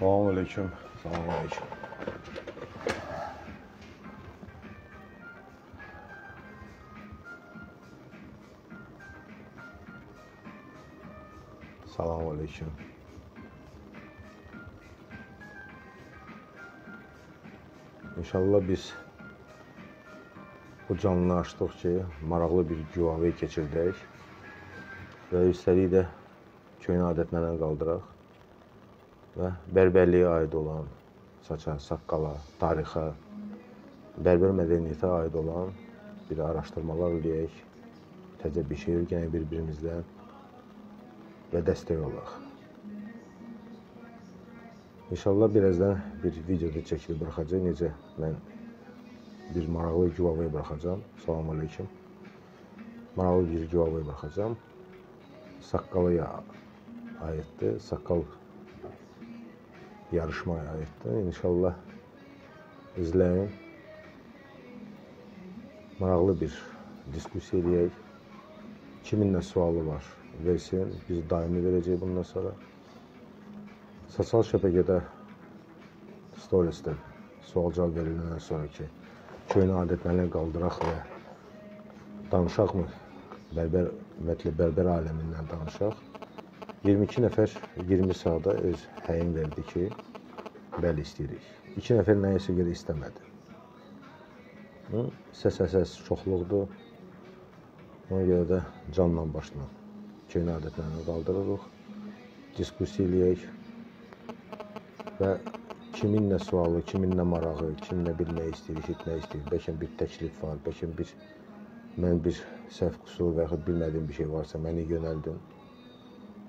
Salam aleyküm. Salam aleyküm. Salam aleyküm. İnşallah biz bu canlı açdıq ki, maraqlı bir güvavə keçirdək və üstəlik də köhnə adətlərdən qaldıraq və bərbərliyə aid olan saça, saqqala, tarixə, bərbər mədəniyyətə aid olan bir araşdırmalar eləyək, təzə bir şey öyrənək bir-birimizdən və dəstək olaq. İnşallah birazdan bir videoda çəkilib buraxacaq. Necə mən bir maraqlı giveaway buraxacağam. Salam aleyküm. Maraqlı bir giveaway buraxacağam. Saqqalıya aiddir. Saqqal yarışmaya aiddir. İnşallah izləyin. Maraqlı bir diskussiya eləyək. Kimin nə sualı var, versin. Biz daimi verəcəyik bundan sonra. Sosial şəbəkədə storiesdə sual-cavab veriləndən sonraki köhnə adətlərini qaldıraq və danışaqmı? Bərbər ümumiyyətlə bərbər aləmindən danışaq. 22 nəfər 20 saata öz həyin verdi ki, bəli istəyirik. 2 nəfər nəyisə görə istəmədi. Səs əsas çoxluqdur. Ona görə də canla başla köhnə adətlərini qaldırırıq. Diskussiya eləyək və kimin nə sualı, kimin nə marağı, kim nə bilmək istəyir, eşitmək istəyir. Bəlkə bir təklif var, bəlkə bir mən bir səhv qüsur və yaxud bilmədiyim bir şey varsa məni yönəldin.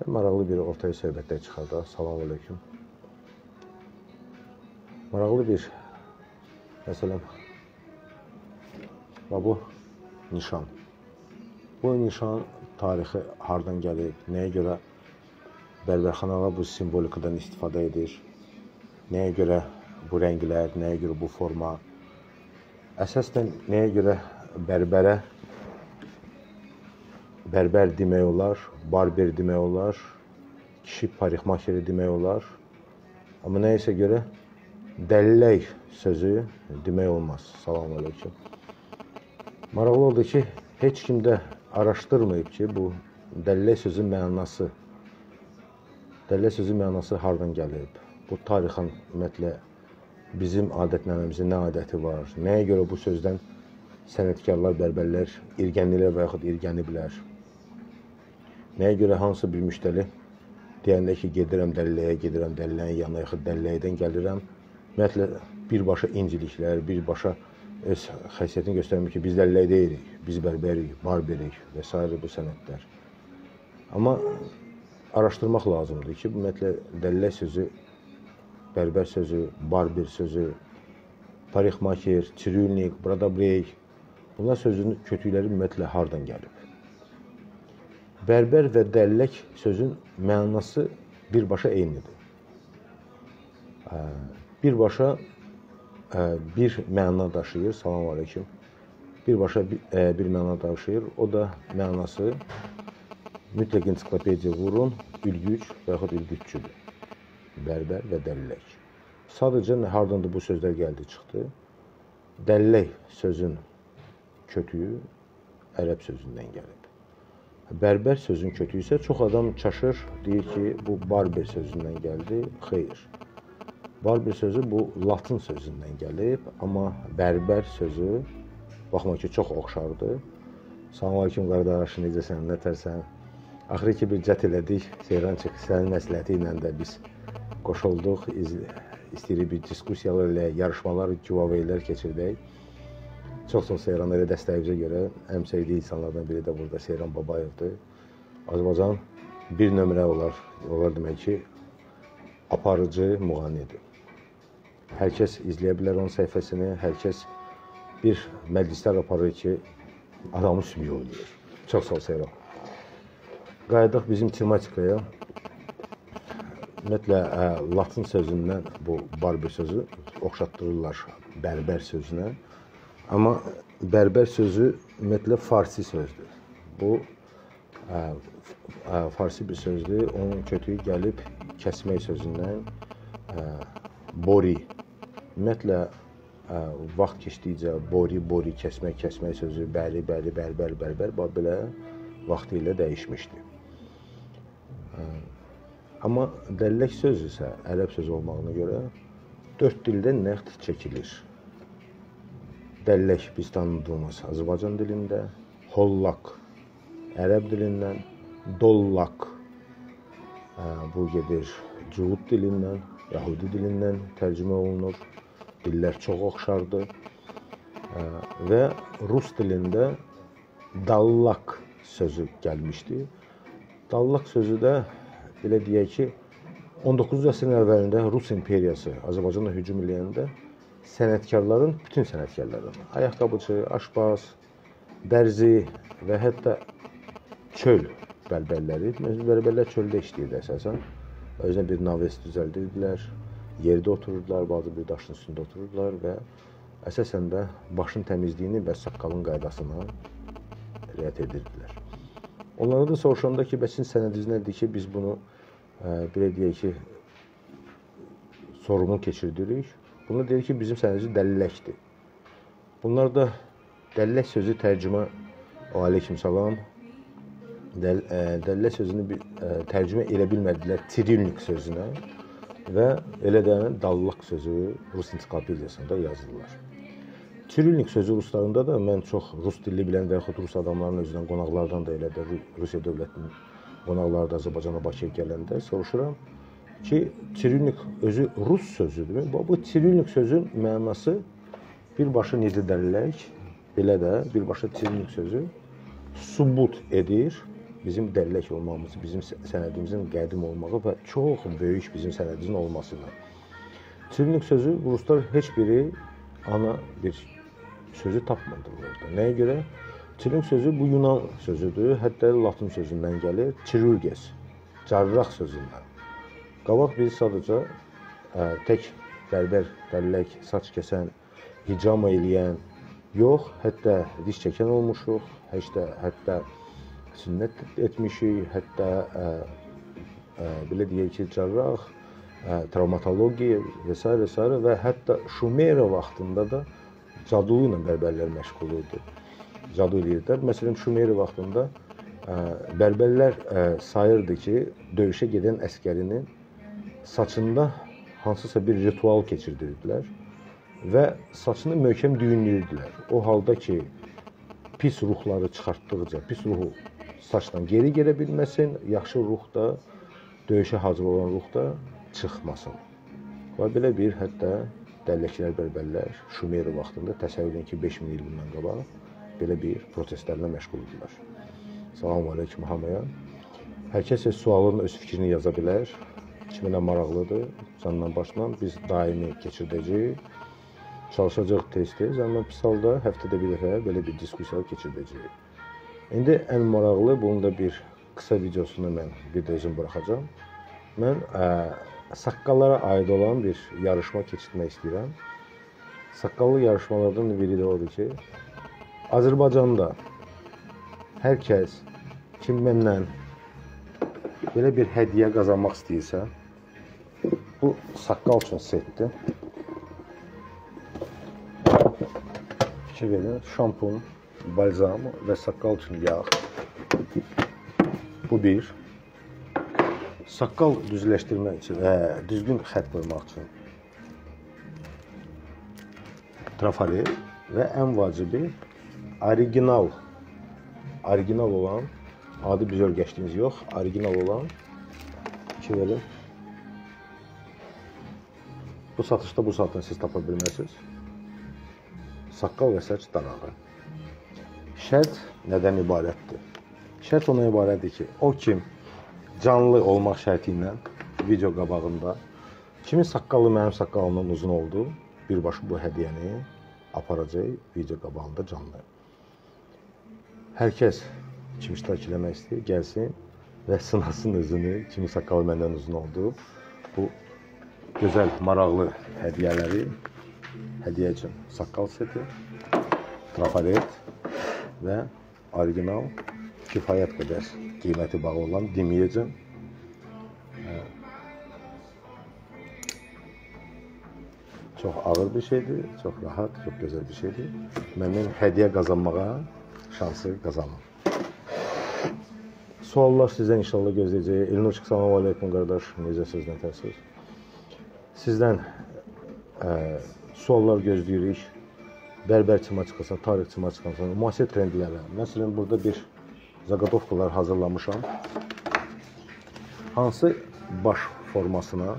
Maraqlı bir ortaya söhbətlər çıxardaq. Salam aleyküm. Maraqlı bir məsələn və bu nişan. Bu nişan tarixi hardan gəlib, nəyə görə bərbərxanalar bu simvolikadan istifadə edir? Nəyə görə bu rənglər, nəyə görə bu forma? Əsasən nəyə görə bərbərə bərbər demək olar, barber demək olar, kişi parixmakeri demək olar. Amma nəyisə görə dəllək sözü demək olmaz. Salam aleyküm. Maraqlı oldu ki, heç kim də araşdırmayıb ki, bu dəllək sözün mənası dəllək sözü mənası hardan gəlib? Bu tarixən ümumiyyətlə bizim adətlərimizin nə adəti var? Nəyə görə bu sözdən sənətkarlar, bərbərlər irgənirlər və yaxud irgəniblər? Nəyə görə hansı bir müştəri deyəndə ki, gedirəm dəlləyə, gedirəm dəlləyin yanına, yaxud dəlləkdən gəlirəm, ümumiyyətlə birbaşa inciliklər, birbaşa öz xəsiyyətini göstərmir ki, biz dəllək deyilik, biz bərbərik, barberik və s. bu sənətlər. Amma araşdırmaq lazımdır ki, ümumiyyətlə dəllək sözü, bərbər sözü, barber sözü, parixmaker, çirülnik, bradabreyk, bunlar sözünün kötükləri ümumiyyətlə hardan gəlib? Bərbər və dəllək sözün mənası birbaşa eynidir. Birbaşa bir məna daşıyır. Salam aleyküm. Birbaşa bir, bir məna daşıyır. O da mənası mütləq ensiklopediya vurun, ülgüc və yaxud ülgücçüdür. Bərbər və dəllək. Sadəcə hardandır bu sözlər gəldi çıxdı? Dəllək sözün kötüyü ərəb sözündən gəlib. Bərbər sözün kötüyü isə çox adam çaşır, deyir ki, bu barber sözündən gəldi. Xeyr. Barber sözü bu latın sözündən gəlib, amma bərbər sözü baxma ki, çox oxşardır. Salam aleyküm qardaş, necəsən, nətərsən? Axırı ki bir cət elədik. Seyran çıx, sənin məsləhəti ilə də biz qoşulduq. İstəyirik bir diskussiyalar ilə, yarışmalar, giveaway-lər keçirdək. Çox-çox Seyran elə dəstəyimizə görə ən sevdiyi insanlardan biri də burada Seyran Babayevdir. Azərbaycan bir nömrə olar, olar demək ki, aparıcı müğənnidir. Hər kəs izləyə bilər onun səhifəsini, hər kəs bir məclislər aparır ki, adamı sümüyü oynayır. Çox sağ ol Seyran. Qayıdaq bizim tematikaya. Ümumiyyətlə, ə, latın sözündən bu barber sözü oxşatdırırlar bərbər sözünə. Amma bərbər sözü ümumiyyətlə farsi sözdür. Bu ə, ə, farsi bir sözdür. Onun kötüyü gəlib kəsmək sözündən. ə, bori. Ümumiyyətlə ə, vaxt keçdikcə bori, bori kəsmək, kəsmək sözü bəli, bəli, bəli, bəli, bəli belə vaxtı ilə dəyişmişdi. Ə, amma dəllək sözü isə ərəb sözü olmağına görə 4 dildə nəqd çəkilir. Dəllək biz tanıdığımız Azərbaycan dilində, hollak ərəb dilindən, dollak bu gedir Cuhud dilindən, Yahudi dilindən tərcümə olunur. Dillər çox oxşardır. Və rus dilində dallak sözü gəlmişdi. Dallak sözü də belə deyək ki, 19-cu əsrin əvvəlində Rus imperiyası Azərbaycana hücum eləyəndə sənətkarların, bütün sənətkarların, ayaqqabıçı, aşpaz, dərzi və hətta çöl bərbərləri, bərbərlər çöldə işləyirdi əsasən. Özünə bir naves düzəldirdilər, yerdə otururdular, bazı bir daşın üstündə otururdular və əsasən də başın təmizliyini və saqqalın qaydasına riayət edirdilər. Onlara da soruşanda ki, bəs sizin sənədiniz nədir ki, biz bunu ə, belə deyək ki, sorğunu keçirdirik. Bunu deyir ki, bizim sənədimiz dəlləkdir. Bunlar da dəllək sözü tərcümə Aleyküm salam dəl, ə, e, dəllə sözünü bir, ə, e, tərcümə edə bilmədilər Tirilnik sözünə və elə də dallıq sözü rus ensiklopediyasında yazılırlar. Tirilnik sözü ruslarında da mən çox rus dilli bilən və yaxud rus adamların özündən qonaqlardan da elə də Rusiya dövlətinin qonaqları da Azərbaycana Bakıya gələndə soruşuram ki, Tirilnik özü rus sözüdür. Bu, Tirilnik sözün mənası birbaşa necə dəlilək, belə də birbaşa Tirilnik sözü subut edir bizim dəllək olmamız, bizim sənədimizin qədim olmağı və çox böyük bizim sənədimizin olmasıdır. Çirnik sözü ruslar heç biri ana bir sözü tapmadılar orada. Nəyə görə? Çirnik sözü bu Yunan sözüdür, hətta latın sözündən gəlir. Chirurges, cərrah sözündən. Qabaq biz sadəcə ə, tək bərbər, dəllək, saç kəsən, hicama eləyən, yox, hətta diş çəkən olmuşuq, hətta hətta sünnət etmişik, hətta ə, ə, belə deyək ki, cərrah, ə, travmatologiya və s. və s. və hətta Şumera vaxtında da cadu ilə bərbərlər məşğul idi. Cadu eləyirdilər. Məsələn, Şumera vaxtında ə, bərbərlər ə, sayırdı ki, döyüşə gedən əskərinin saçında hansısa bir ritual keçirdirdilər və saçını möhkəm düyünləyirdilər. O halda ki, pis ruhları çıxartdıqca, pis ruhu saçdan geri gələ bilməsin, yaxşı ruh da, döyüşə hazır olan ruh da çıxmasın. Və belə bir hətta dəlləklər, bərbərlər Şumeri vaxtında təsəvvür edin ki, 5000 il bundan qabaq belə bir proseslərlə məşğul idilər. Salam əleykum hamıya. Hər kəs öz sualını, öz fikrini yaza bilər. Kiminə maraqlıdır, candan başla biz daimi keçirdəcəyik. Çalışacaq tez-tez, amma pis halda həftədə bir dəfə belə bir diskussiya keçirdəcəyik. İndi ən maraqlı, bunun da bir qısa videosunu mən bir də özüm buraxacağam. Mən ə, saqqallara aid olan bir yarışma keçirmək istəyirəm. Saqqallı yarışmalardan biri də odur ki, Azərbaycanda hər kəs kim məndən belə bir hədiyyə qazanmaq istəyirsə, bu saqqal üçün setdir. Fikir verin, şampun, balzam və saqqal üçün yağ. Bu bir. Saqqal düzləşdirmək üçün, hə, düzgün xətt qoymaq üçün. Trafaret və ən vacibi original original olan adi biz ölgəşdiyimiz yox, original olan iki verin. Bu satışda bu saatdan siz tapa bilmərsiniz. Saqqal və saç darağı. Şərt nədən ibarətdir? Şərt ona ibarətdir ki, o kim canlı olmaq şərti ilə video qabağında kimin saqqalı mənim saqqalımdan uzun oldu, birbaşa bu hədiyyəni aparacaq video qabağında canlı. Hər kəs kim iştirak eləmək istəyir, gəlsin və sınasın özünü, kimin saqqalı məndən uzun oldu. Bu gözəl, maraqlı hədiyyələri hədiyyə üçün saqqal seti, trafaret və orijinal kifayət qədər qiyməti bağı olan deməyəcəm. Çox ağır bir şeydir, çox rahat, çox gözəl bir şeydir. Mənim hədiyyə qazanmağa şansı qazanım. Suallar sizdən inşallah gözləyəcəyik. Elnur salam aleykum qardaş, necəsiniz, nətəsiz? Sizdən ə, suallar gözləyirik. Bərbər çimaçkası, tarix çimaçkası, müasir trendlərə. Məsələn, burada bir zaqatovkalar hazırlamışam. Hansı baş formasına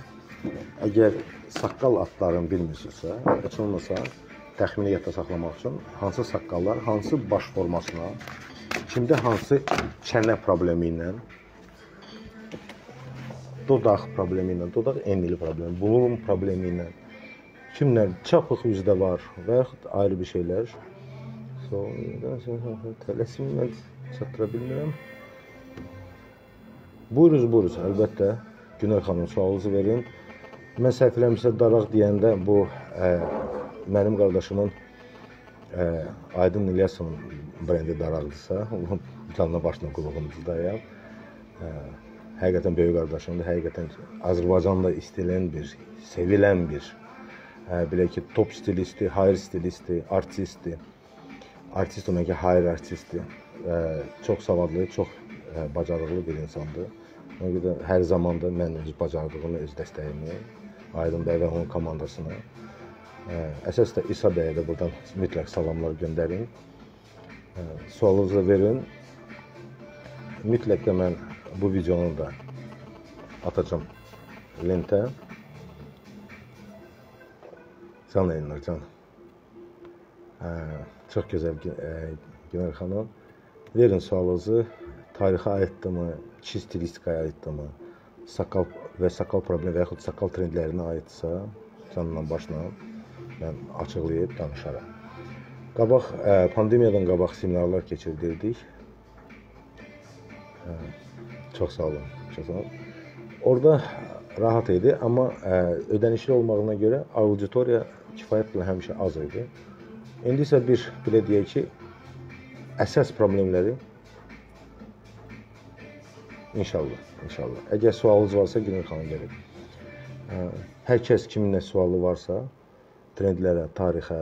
əgər saqqal adlarını bilmirsinizsə, heç olmasa təxmini yadda saxlamaq üçün hansı saqqallar hansı baş formasına, kimdə hansı çənə problemi ilə, dodaq problemi ilə, dodaq enli problemi, burun problemi ilə, kimlə çapıq üzdə var və yaxud ayrı bir şeylər. Sonra tələsim mən çatdıra bilmirəm. Buyuruz, buyuruz, əlbəttə. Günel xanım sualınızı verin. Mən səhv eləmirsə daraq deyəndə bu ə, mənim qardaşımın ə, Aydın İlyasovun brendi daraqdırsa, onun canına başına qulluğundayam. Ə, həqiqətən böyük qardaşımdır. Həqiqətən Azərbaycanda istilən bir, sevilən bir ə, belə ki, top stilisti, hayır stilisti, artisti. Artist demək ki, hayır artisti. Ə, çox savadlı, çox ə, bacarıqlı bir insandır. Ona görə hər zaman da mən öz bacardığımı, öz dəstəyimi Aydın bəy və onun komandasına. Əsas da İsa bəyə də buradan mütləq salamlar göndərin. Sualınızı verin. Mütləq də mən bu videonu da atacağam lentə. Can yayınlar, can. Çox gözəl Günər xanım. Verin sualınızı. Tarixə aiddirmi, kişi stilistikaya aiddirmi, sakal və sakal problemi və yaxud sakal trendlərinə aidsə, canla başla mən açıqlayıb danışaram. Qabaq pandemiyadan qabaq seminarlar keçirdirdik. Çox sağ olun. Çox sağ olun. Orada rahat idi, amma ödənişli olmağına görə auditoriya kifayət qədər həmişə az idi. İndi isə bir belə deyək ki, əsas problemləri İnşallah, inşallah. Əgər sualınız varsa Günel xanım verin. Hər kəs kimin nə sualı varsa, trendlərə, tarixə.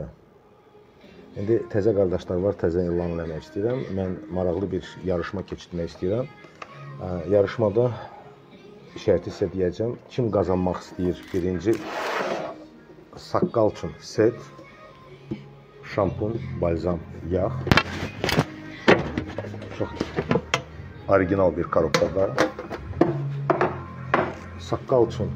İndi təzə qardaşlar var, təzə elan eləmək istəyirəm. Mən maraqlı bir yarışma keçirmək istəyirəm. Yarışmada şərti sizə deyəcəm. Kim qazanmaq istəyir? Birinci saqqal üçün set, şampun, balzam, yağ. Çox orijinal bir korobkada. Saqqal üçün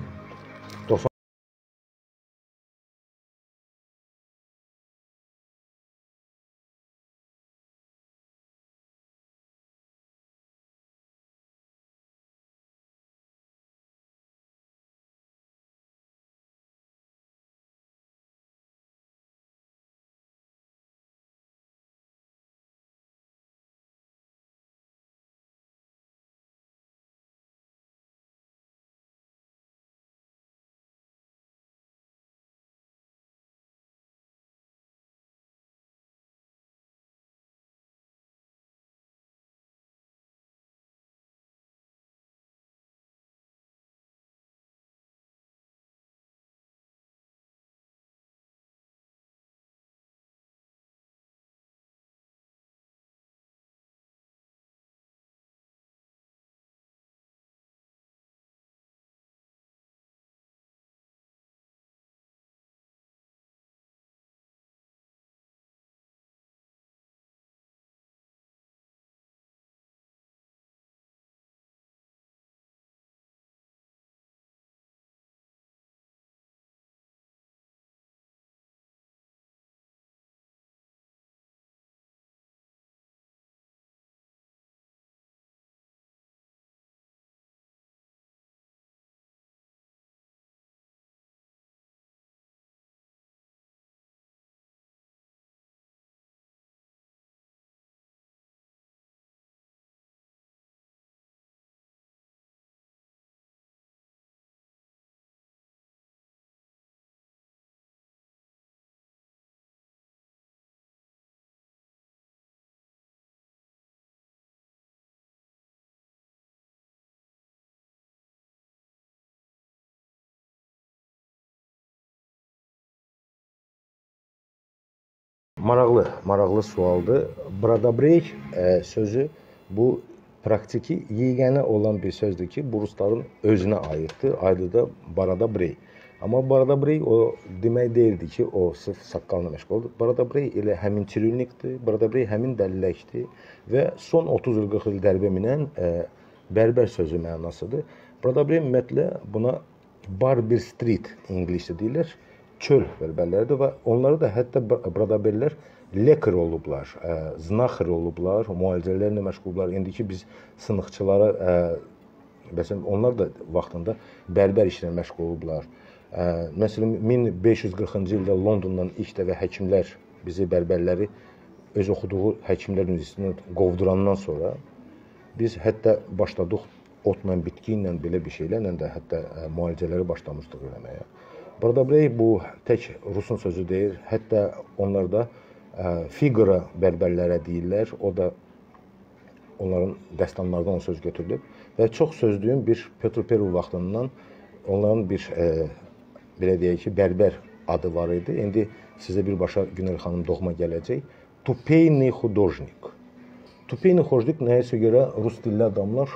maraqlı, maraqlı sualdır. Bradabrey e, sözü bu praktiki yeganə olan bir sözdür ki, bu rusların özünə aiddir. Adı da Baradabrey. Amma Baradabrey o demək deyildi ki, o sırf saqqalla məşğuldur. Baradabrey elə həmin triunikdir, Baradabrey həmin dəlləkdir və son 30 il 40 il dərbə minən e, bərbər sözü mənasıdır. Bradabrey ümumiyyətlə buna Barber Street ingiliscə deyirlər. Çöl bərbərləridir və onları da hətta Bradaberlər lekar olublar, ə, znaxır olublar, müalicələrlə məşğuldular. İndiki biz sınıqçılara ə, məsələn onlar da vaxtında bərbər işlə məşğul olublar. Ə, məsələn 1540-cı ildə Londondan ilk dəfə həkimlər bizi bərbərləri öz oxuduğu həkimlər universitetindən qovdurandan sonra biz hətta başladıq otla, bitki ilə belə bir şeylərlə də hətta müalicələri başlamışdıq eləməyə. Bradabrey bu tək rusun sözü deyil, hətta onlarda Fiqra bərbərlərə deyirlər. O da onların dəstanlarından o söz götürülüb və çox sözlüyün bir Petr Perov vaxtından onların bir e, belə deyək ki, bərbər adı var idi. İndi sizə birbaşa Günel xanım doğma gələcək. Tupeyni художник. Tupeyni xudожник nəyəsə görə rus dilli adamlar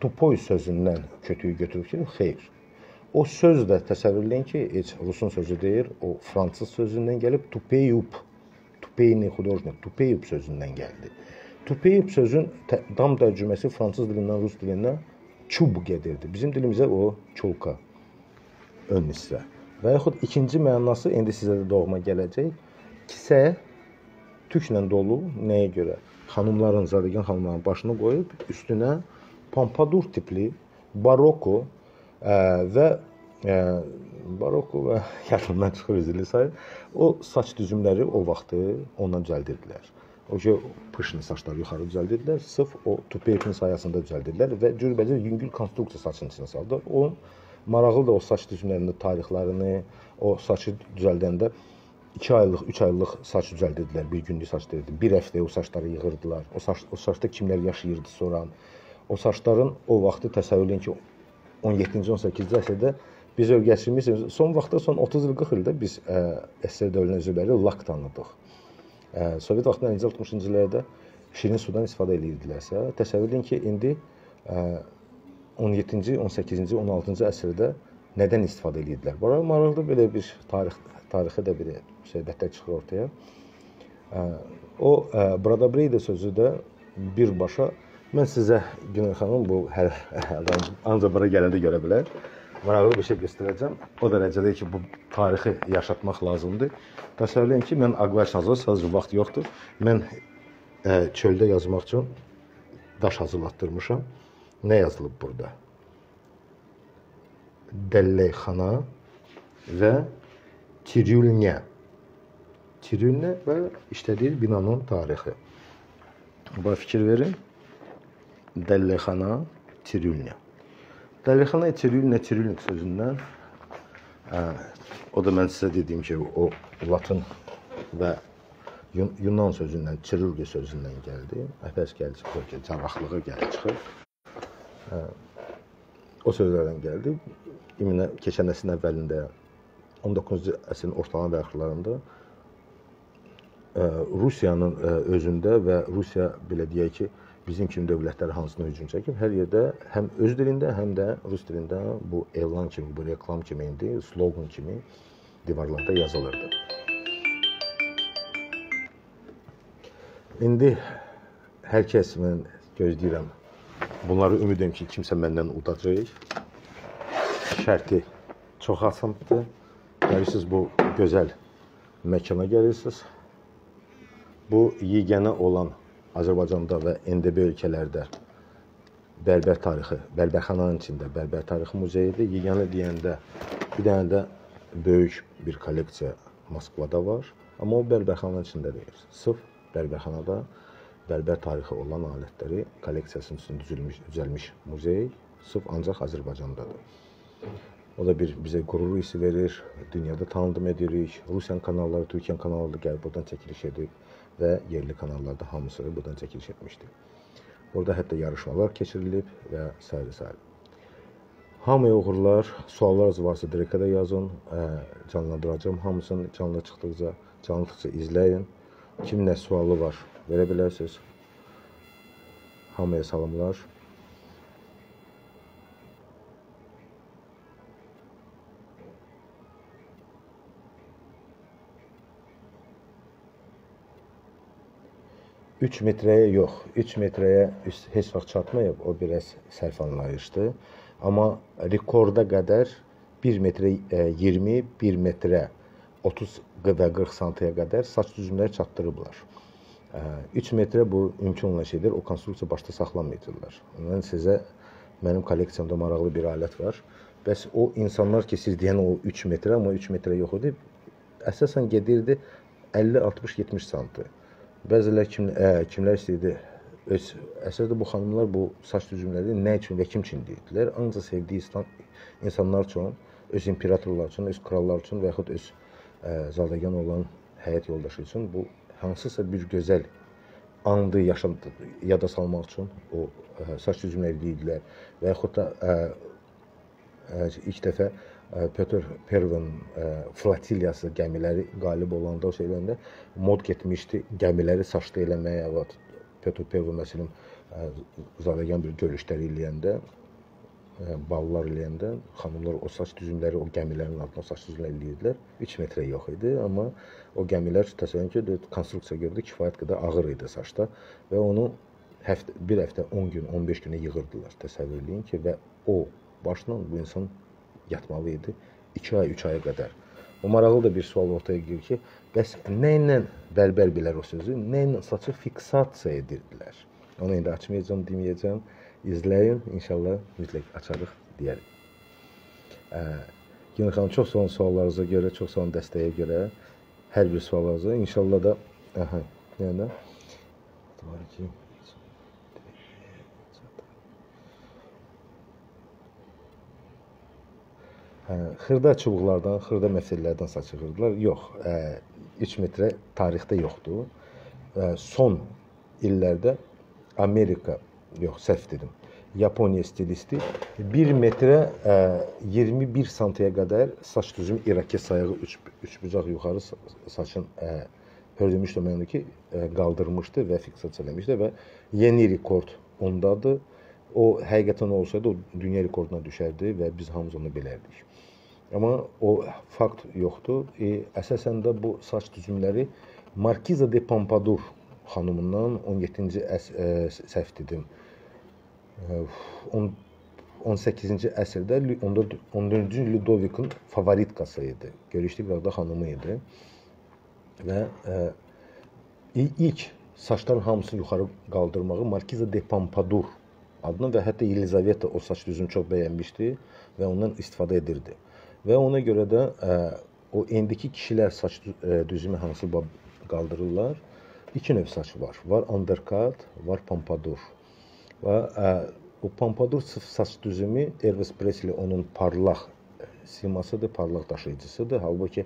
tupoy sözündən kötüyü götürüb ki, xeyr. O söz də təsəvvür edin ki, heç rusun sözü deyil, o fransız sözündən gəlib tupeyup Tupeyni художник, Tupeyub sözündən gəldi. Tupeyub sözün tam tərcüməsi fransız dilindən rus dilinə çub gedirdi. Bizim dilimizə o çulka ön hissə. Və yaxud ikinci mənası indi sizə də doğma gələcək. Kisə tüklə dolu nəyə görə? Xanımların, zadəgan xanımların başını qoyub üstünə pompadur tipli baroko ə, və ə, baroko və yadımdan çıxır üzrlü sayır. O saç düzümləri o vaxtı ondan düzəldirdilər. O ki, pışni saçları yuxarı düzəldirdilər, sırf o tupeykin sayəsində düzəldirdilər və cürbəcür yüngül konstruksiya saçın içinə saldılar. O maraqlı da o saç düzümlərinin tarixlərini, o saçı düzəldəndə 2 aylıq, 3 aylıq saç düzəldirdilər, bir günlük saç deyildi. Bir həftə o saçları yığırdılar. O saç o saçda kimlər yaşayırdı sonra. O saçların o vaxtı təsəvvür edin ki, 17-ci, 18-ci əsrdə biz ölkəçimiz son vaxtda son 30 il 40 ildə biz ə, SSR dövlət üzvləri lak tanıdıq. Ə, Sovet vaxtında 50-60-cı illərdə şirin sudan istifadə edirdilərsə, təsəvvür edin ki, indi ə, 17-ci, 18-ci, 16-cı əsrdə nədən istifadə edirdilər? Bura maraqlı belə bir tarix tarixi də bir söhbətlər çıxır ortaya. Ə, o ə, Bradabrey də sözü də birbaşa mən sizə Günel xanım bu hər ancaq bura gələndə görə bilər maraqlı bir şey göstərəcəm. O dərəcədə ki, bu tarixi yaşatmaq lazımdır. Təsəvvür edin ki, mən Aqvaş hazır, sadəcə vaxt yoxdur. Mən ə, çöldə yazmaq üçün daş hazırlatdırmışam. Nə yazılıb burada? Dəlləyxana və Tiryulnə. Tiryulnə və işlədiyi binanın tarixi. Buna fikir verin. Dəlləyxana, Tiryulnə. Dəlixana etilnik etilnik sözündən ə, o da mən sizə dediyim kimi o latın və Yun Yunan sözündən, chirurgiya sözündən gəldi. Əfəs gəldi çıxır ki, cərrahlığa gəldi çıxır. Ə, o sözlərdən gəldi. İminə keçən nəslin əvvəlində 19-cu əsrin ortalarında və axırlarında Rusiyanın özündə və Rusiya belə deyək ki, bizim kimi dövlətlər hansına hücum çəkib, hər yerdə həm öz dilində, həm də rus dilində bu elan kimi, bu reklam kimi indi, slogan kimi divarlarda yazılırdı. İndi hər kəs mən gözləyirəm. Bunları ümid edirəm ki, kimsə məndən udacaq. Şərti çox asandır. Gəlirsiniz bu gözəl məkana gəlirsiniz. Bu yeganə olan Azərbaycanda və NDB ölkələrdə bərbər tarixi, bərbərxananın içində bərbər tarixi muzeyidir. Yeganə deyəndə bir dənə də böyük bir kolleksiya Moskvada var, amma o bərbərxananın içində deyil. Sırf bərbərxanada bərbər tarixi olan alətləri kolleksiyasının üçün düzülmüş, düzəlmiş muzey sırf ancaq Azərbaycandadır. O da bir bizə qürur hissi verir, dünyada tanıdım edirik. Rusiyan kanalları, Türkiyə kanalları gəlib buradan çəkiliş edib və yerli kanallarda hamısı buradan çəkiliş etmişdi. Burada hətta yarışmalar keçirilib və s. s. Hamıya uğurlar, suallarınız varsa direktə yazın, canlandıracağım hamısını canlı çıxdıqca, canlı çıxdıqca izləyin. Kim nə sualı var, verə bilərsiniz. Hamıya salamlar. Üç metrəyə yox, 3 metrəyə heç vaxt çatmayıb. O biraz sərf anlayışdır. Amma rekorda qədər 1 metrə 20, 1 metrə 30 və 40 santiyə qədər saç düzümləri çatdırıblar. 3 metrə bu mümkün olan şeydir. O konstruksiya başda saxlamayıcılar. Mən sizə mənim kolleksiyamda maraqlı bir alət var. Bəs o insanlar ki, siz deyən o 3 metrə, amma 3 metrə yox idi. Əsasən gedirdi 50, 60, 70 santı. Bəzilər kim, ə, kimlər istəyirdi öz əsasda bu xanımlar bu saç düzümləri nə üçün və kim üçün deyirdilər? Ancaq sevdiyi insan, insanlar üçün, öz imperatorlar üçün, öz krallar üçün və yaxud öz ə, zadəgan olan həyat yoldaşı üçün bu hansısa bir gözəl andı yaşadı, yada salmaq üçün o ə, saç düzümləri deyirdilər və yaxud da ə, ə, ilk dəfə Petr Pervin flotiliyası gəmiləri qalib olanda o şeylərdə mod getmişdi gəmiləri saçlı eləməyə və Petr Pervin məsələn zadəgan bir görüşləri eləyəndə ballar eləyəndə xanımlar o saç düzümləri o gəmilərin altına saç düzümləri eləyirdilər. 3 metrə yox idi, amma o gəmilər təsəvvür ki, konstruksiya görə kifayət qədər ağır idi saçda və onu həftə bir həftə 10 gün, 15 günə yığırdılar. Təsəvvür eləyin ki, və o başla bu insan yatmalı idi 2 ay, 3 aya qədər. O maraqlı da bir sual ortaya gəlir ki, bəs nə ilə bəlbər bilər o sözü, nə ilə saçı fiksasiya edirdilər? Onu indi açmayacağam, deməyəcəm. İzləyin, inşallah mütləq açarıq deyərik. Günə xanım, çox sağ olun suallarınıza görə, çox sağ olun dəstəyə görə. Hər bir sualınıza inşallah da, aha, yəni var ki, xırda çubuqlardan, xırda məsələlərdən saçırırdılar. Yox, 3 metrə tarixdə yoxdur. Son illərdə Amerika, yox, səhv dedim. Yaponiya stilisti 1 metrə 21 santiyə qədər saç düzümü İraki sayağı 3 3 bucaq yuxarı saçın hörülmüş deməkdir ki, qaldırmışdı və fiksasiya eləmişdi və yeni rekord ondadır. O həqiqətən olsaydı o dünya rekorduna düşərdi və biz hamımız onu bilərdik. Amma o fakt yoxdur. E, əsasən də bu saç düzümləri Markiza de Pompadour xanımından 17-ci əs ə, e, səhv dedim. 18-ci əsrdə 14-cü Ludovikin favoritkası idi. Görüşdük Rəğda xanımı idi. Və ə, e, ilk saçların hamısını yuxarı qaldırmağı Markiza de Pompadour adına və hətta Yelizaveta o saç düzünü çox bəyənmişdi və ondan istifadə edirdi. Və ona görə də ə, o indiki kişilər saç ə, düzümü hansı qaldırırlar? İki növ saç var. Var undercut, var pompadour. Və ə, o pompadour saç düzümü Elvis Presley onun parlaq simasıdır, parlaq daşıyıcısıdır. Halbuki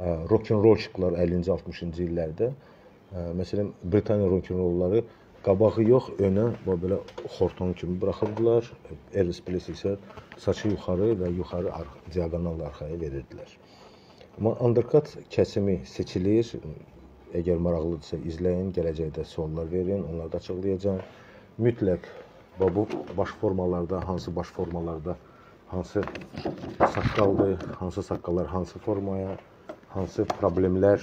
rock and rollçular 50-ci 60-cı illərdə ə, məsələn Britaniya rock and rollları qabağı yox, önə belə xorton kimi buraxırdılar. Elvis Presley isə saçı yuxarı və yuxarı diaqonal arxaya verirdilər. Amma undercut kəsimi seçilir. Əgər maraqlıdırsa izləyin, gələcəkdə suallar verin, onları da açıqlayacağam. Mütləq bu baş formalarda, hansı baş formalarda hansı saqqaldır, hansı saqqallar hansı formaya, hansı problemlər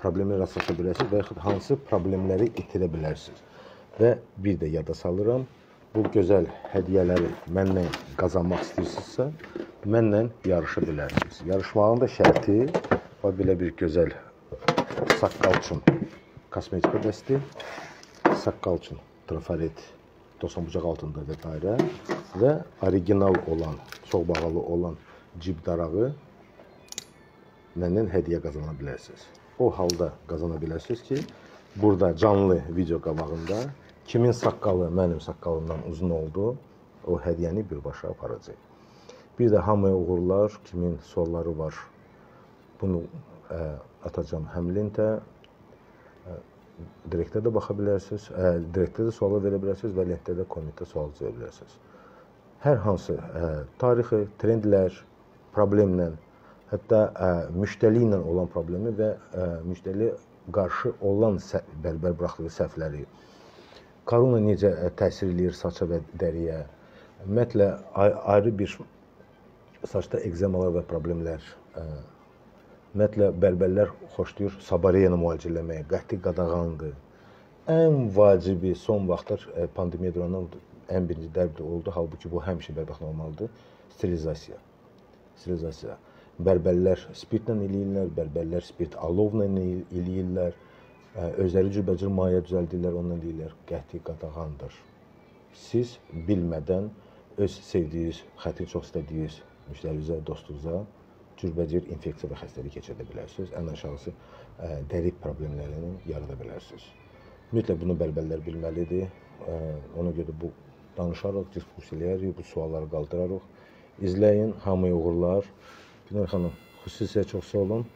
problemlər rastlaşa bilərsiniz və yaxud hansı problemləri itirə bilərsiniz. Və bir də yada salıram, bu gözəl hədiyyələri mənlə qazanmaq istəyirsinizsə, mənlə yarışa bilərsiniz. Yarışmağın da şərti və belə bir gözəl saqqal üçün kosmetika dəsti, saqqal üçün trafaret dosanbucaq altında və dairə və original olan, çox bağlı olan cib darağı məndən hədiyyə qazana bilərsiniz. O halda qazana bilərsiniz ki, burada canlı video qabağında Kimin saqqalı mənim saqqalımdan uzun oldu, o hədiyyəni birbaşa aparacaq. Bir də hamıya uğurlar, kimin sualları var, bunu ə, atacağam həm lentə, ə, direktə də baxa bilərsiniz, ə, direktə də sualı verə bilərsiniz və lentdə də kommentdə sual verə bilərsiniz. Hər hansı ə, tarixi, trendlər, problemlə, hətta ə, müştəri ilə olan problemi və ə, müştəri qarşı olan bərbər buraxdığı səhvləri, korona necə təsir eləyir saça və dəriyə, ümumiyyətlə ayrı bir saçda ekzemalar və problemlər, ümumiyyətlə bərbərlər xoşlayır sabareyanı müalicə etməyi, qəti qadağandır. Ən vacibi son vaxtlar pandemiya dövründən ən birinci dərb oldu, halbuki bu həmişə bədbəxt olmalıdır. Sterilizasiya. Sterilizasiya. Bərbərlər spirtlə eləyirlər, bərbərlər spirt alovla eləyirlər. Özləri cürbəcür maye düzəldirlər, onunla eləyirlər. Qəti qadağandır. Siz bilmədən öz sevdiyiniz, xətri çox istədiyiniz müştərinizə, dostunuza cürbəcür infeksiya və xəstəlik keçirdə bilərsiniz. Ən aşağısı dəri problemlərini yarada bilərsiniz. Mütləq bunu bərbərlər bilməlidir. Ona görə bu danışarıq, diskussiya eləyərik, bu sualları qaldırarıq. İzləyin, hamıya uğurlar. Günər xanım, xüsusilə çox sağ olun.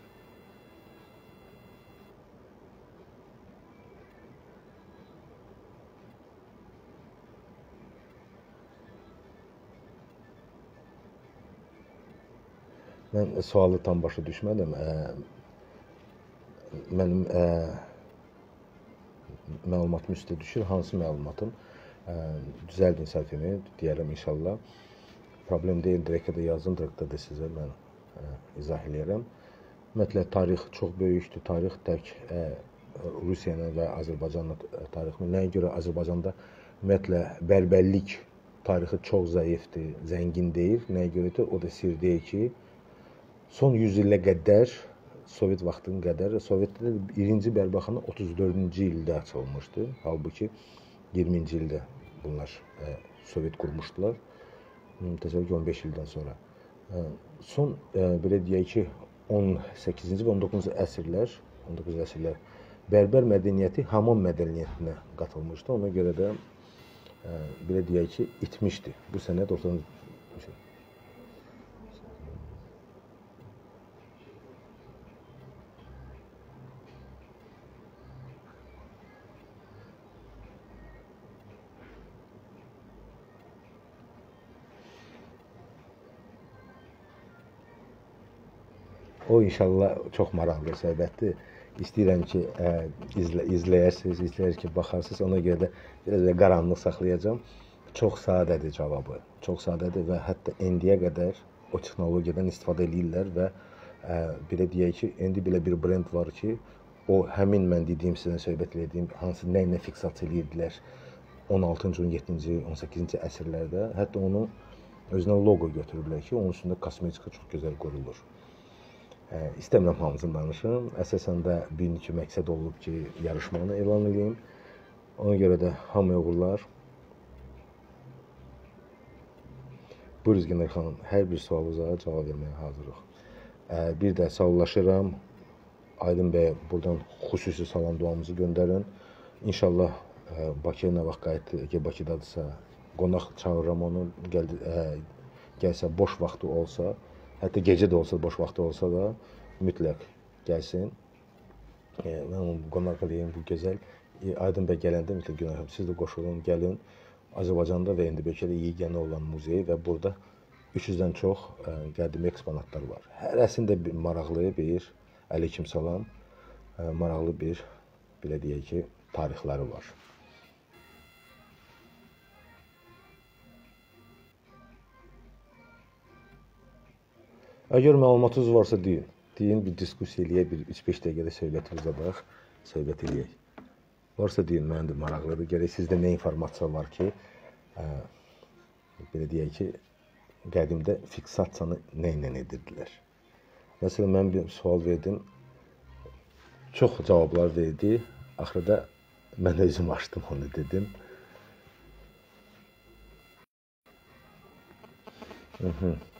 Mən sualı tam başa düşmədim. Mənim məlumatım üstə düşür. Hansı məlumatım? Düzəldin səhvimi, deyərəm inşallah. Problem deyil, direktdə də yazın, direktdə də sizə mən izah eləyərəm. Ümumiyyətlə tarix çox böyükdür. Tarix tək Rusiya ilə və Azərbaycanla tarixi. Nəyə görə Azərbaycanda ümumiyyətlə bərbərlik tarixi çox zəifdir, zəngin deyil. Nəyə görədir? O da sir deyil ki, son 100 ilə qədər Sovet vaxtının qədər Sovetdə birinci bərbəxana 34-cü ildə açılmışdı. Halbuki 20-ci ildə bunlar ə, Sovet qurmuşdular. Təsəvvür ki 15 ildən sonra. Ə, son ə, belə deyək ki 18-ci və 19-cu əsrlər, 19-cu əsrlər bərbər mədəniyyəti hamam mədəniyyətinə qatılmışdı. Ona görə də ə, belə deyək ki itmişdi. Bu sənət ortadan O inşallah çox maraqlı söhbətdir. İstəyirəm ki, ə, izlə, izləyərsiniz, izləyər ki, baxarsınız. Ona görə də biraz da qaranlıq saxlayacağam. Çox sadədir cavabı. Çox sadədir və hətta indiyə qədər o texnologiyadan istifadə edirlər və ə, belə deyək ki, indi belə bir brend var ki, o həmin mən dediyim sizə söhbət etdiyim hansı nə ilə fiksasiya edirdilər 16-cı, 17-ci, 18-ci əsrlərdə. Hətta onu özünə loqo götürüblər ki, onun üstündə kosmetika çox gözəl qurulur. İstəmirəm hamısını danışım. Əsasən də neçə məqsəd olub ki, yarışmanı elan edeyim. Ona görə də hamıya uğurlar. Buyuruz Günər xanım, hər bir sualınıza cavab verməyə hazırıq. Bir də sağollaşıram. Aydın bəy buradan xüsusi salam duamızı göndərin. İnşallah Bakıya nə vaxt qayıtdı Bakıdadırsa, qonaq çağırıram onu, gəl, gəlsə boş vaxtı olsa, Hətta gecə də olsa, boş vaxtı olsa da mütləq gəlsin. E, mən qonaq eləyim bu gözəl e, Aydın bəy gələndə mütləq günahım. Siz də qoşulun, gəlin. Azərbaycanda və indi bəlkə də yeganə olan muzey və burada 300-dən çox e, qədimi eksponatlar var. Hərəsində bir maraqlı bir əleykum salam, ə, maraqlı bir belə deyək ki, tarixləri var. Əgər məlumatınız varsa deyin. Deyin bir diskussiya eləyək, bir 3-5 dəqiqədə söhbətimizə bax, söhbət eləyək. Varsa deyin, mənim də maraqlıdır. Gərək sizdə nə informasiya var ki, ə, belə deyək ki, qədimdə fiksasiyanı nə ilə edirdilər? Məsələn, mən bir sual verdim. Çox cavablar verdi. Axırda mən özüm açdım onu dedim. Mhm.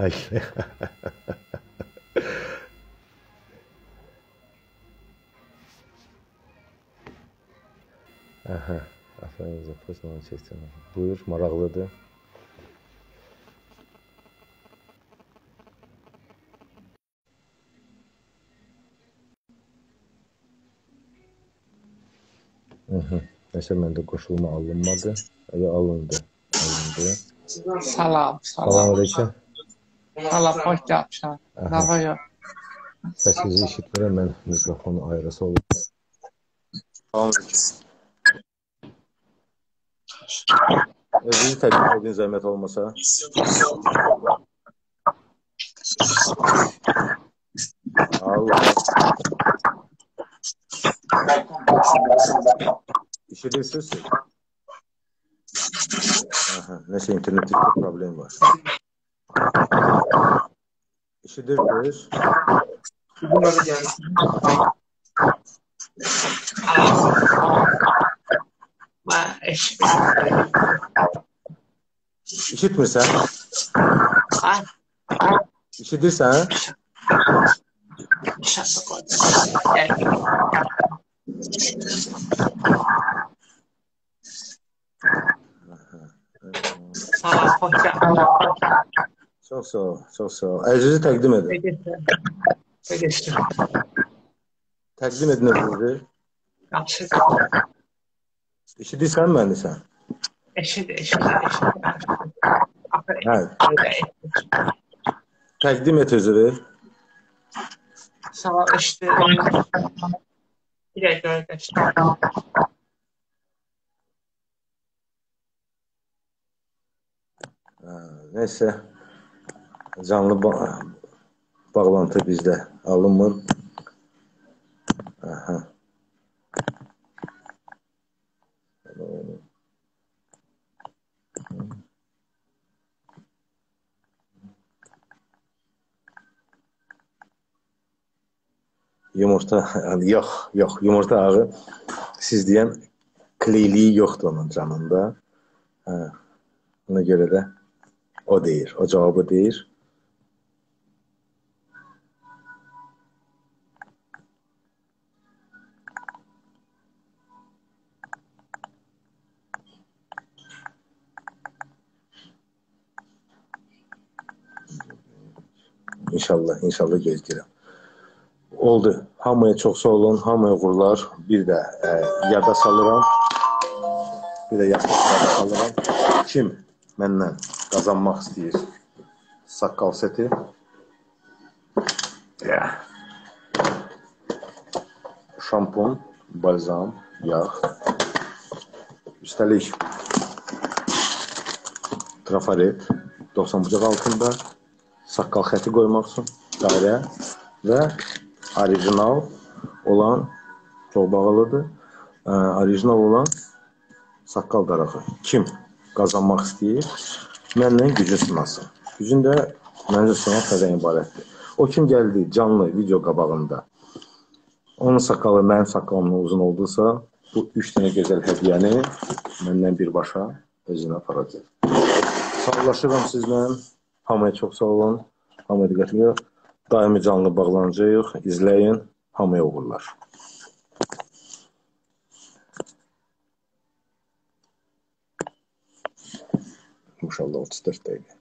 Actually, Aha, aferin Zapas onu çəkdim. Buyur, maraqlıdır. Nəsə məndə qoşulma alınmadı və alındı. Alındı. Salam, salam. Salam aleyküm. Salam, hoş gəlmişsən. Aha. Nə var ya? Bəs sizi eşitmirəm, mən mikrofonu ayrısı olur. Salam aleyküm. Özünüzü təqdim edin zəhmət olmasa. Allah. Eşidirsiniz siz? Aha, nəsə internetdə bir problem var. eşittir göğüs. Bunları yani İşitmirsən? İşitirsən? Çox sağ ol, çox sağ ol. Əzizi təqdim edin. Begəşdir. Begəşdir. Təqdim edin özünüzü. Yaxşı. Eşidirsən məni sən? Eşit, eşit, eşit. Hə, təqdim et özünü. Salam, eşit. Bir dəqiqə qardaşlar. Hə, Nəysə, canlı ba bağlantı bizdə alınmır. Aha. Yumurta, yox, yox, yumurta ağı siz deyən kleyliyi yoxdur onun canında. Hə. Ona görə də o deyir, o cavabı deyir. İnşallah, inşallah gözləyirəm. Oldu. Hamıya çox sağ olun, hamıya uğurlar. Bir də e, yada salıram. Bir də yada salıram. Kim məndən qazanmaq istəyir saqqal seti? Yeah. Şampun, balzam, yağ. Üstəlik trafaret 90 bucaq altında saqqal xətti qoymaq üçün dairə və orijinal olan çox bağlıdır. Ə, orijinal olan saqqal darağı. Kim qazanmaq istəyir, mənlə gücü sınasın. Gücün də məncə sınav təzən ibarətdir. O kim gəldi canlı video qabağında, onun saqqalı mənim saqqalımdan uzun oldusa, bu üç dənə gözəl hədiyyəni məndən birbaşa özünə aparacaq. Sağlaşıram sizlə. Hamıya çox sağ olun. Hamıya diqqətli. Daimi canlı bağlanacağıq. İzləyin. Hamıya uğurlar. İnşallah 34 dəqiqə.